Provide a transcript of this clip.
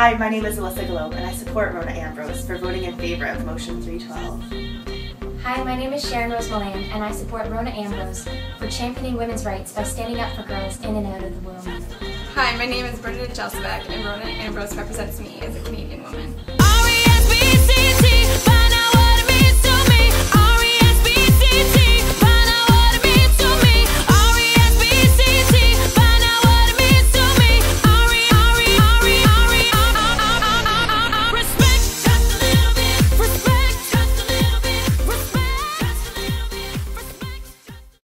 Hi, my name is Alissa Golob, and I support Rona Ambrose for voting in favor of Motion 312. Hi, my name is Sharon Rose and I support Rona Ambrose for championing women's rights by standing up for girls in and out of the womb. Hi, my name is Bernadette Jelsebeck, and Rona Ambrose represents me as a Canadian.